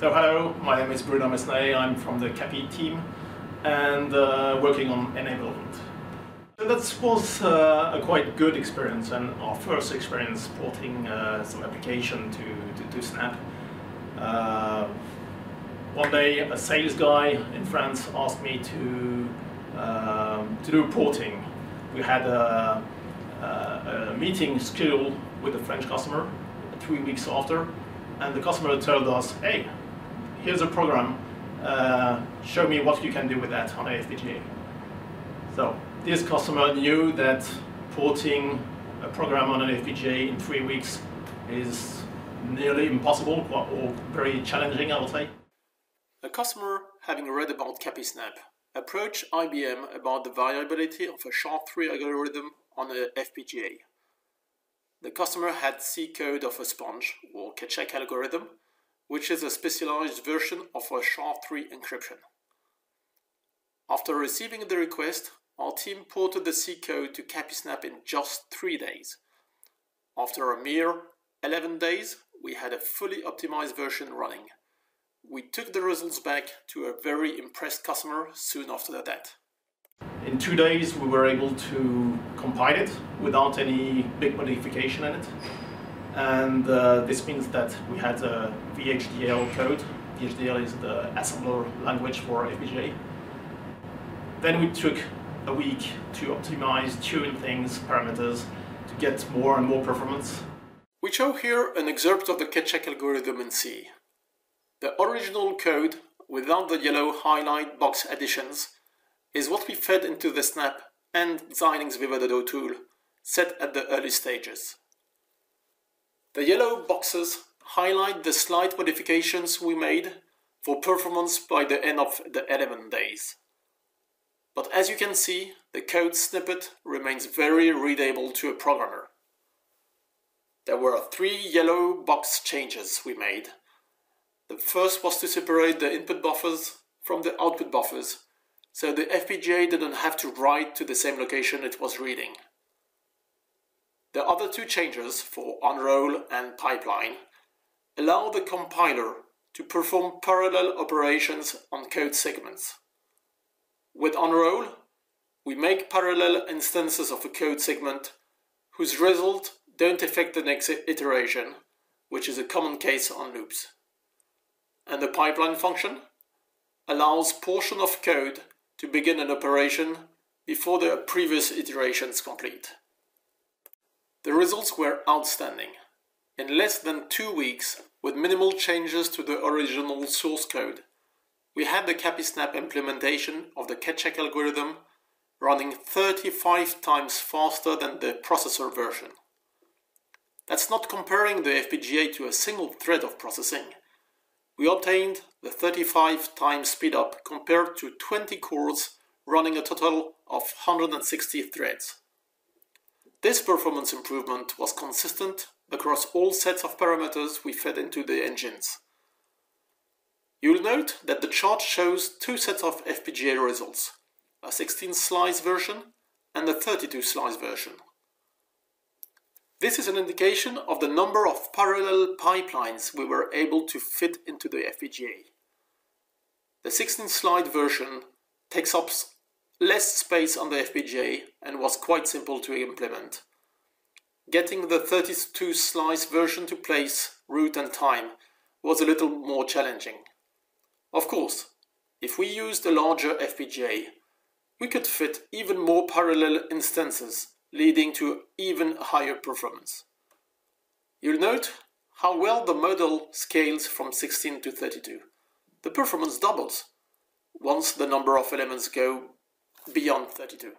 So hello, my name is Bruno Mesnet, I'm from the CAPI team and uh, working on enablement. So that was uh, a quite good experience and our first experience porting uh, some application to, to, to Snap. Uh, one day a sales guy in France asked me to, um, to do porting. We had a, a, a meeting scheduled with a French customer three weeks after and the customer told us, hey, here's a program, uh, show me what you can do with that on a FPGA. So this customer knew that porting a program on an FPGA in three weeks is nearly impossible or very challenging, I would say. A customer, having read about CapiSnap, approached IBM about the viability of a SHA-3 algorithm on a FPGA. The customer had C code of a sponge, or Keccak algorithm, which is a specialized version of a SHA-3 encryption. After receiving the request, our team ported the C code to CapiSnap in just three days. After a mere 11 days, we had a fully optimized version running. We took the results back to a very impressed customer soon after that. In two days, we were able to compile it without any big modification in it and uh, this means that we had a VHDL code. VHDL is the assembler language for FPGA. Then we took a week to optimize, tune things, parameters, to get more and more performance. We show here an excerpt of the Keccak algorithm in C. The original code, without the yellow highlight box additions, is what we fed into the Snap and Xilinx Vivado tool, set at the early stages. The yellow boxes highlight the slight modifications we made for performance by the end of the 11 days. But as you can see, the code snippet remains very readable to a programmer. There were three yellow box changes we made. The first was to separate the input buffers from the output buffers, so the FPGA didn't have to write to the same location it was reading. The other two changes for unroll and pipeline allow the compiler to perform parallel operations on code segments. With unroll, we make parallel instances of a code segment whose result don't affect the next iteration, which is a common case on loops. And the pipeline function allows portion of code to begin an operation before the previous iterations complete. The results were outstanding. In less than two weeks, with minimal changes to the original source code, we had the CapiSnap implementation of the Keccak algorithm running 35 times faster than the processor version. That's not comparing the FPGA to a single thread of processing. We obtained the 35 times speedup compared to 20 cores running a total of 160 threads. This performance improvement was consistent across all sets of parameters we fed into the engines. You'll note that the chart shows two sets of FPGA results, a 16 slice version and a 32 slice version. This is an indication of the number of parallel pipelines we were able to fit into the FPGA. The 16 slide version takes up less space on the FPGA and was quite simple to implement. Getting the 32 slice version to place, route and time was a little more challenging. Of course, if we used a larger FPGA, we could fit even more parallel instances, leading to even higher performance. You'll note how well the model scales from 16 to 32. The performance doubles once the number of elements go beyond 32.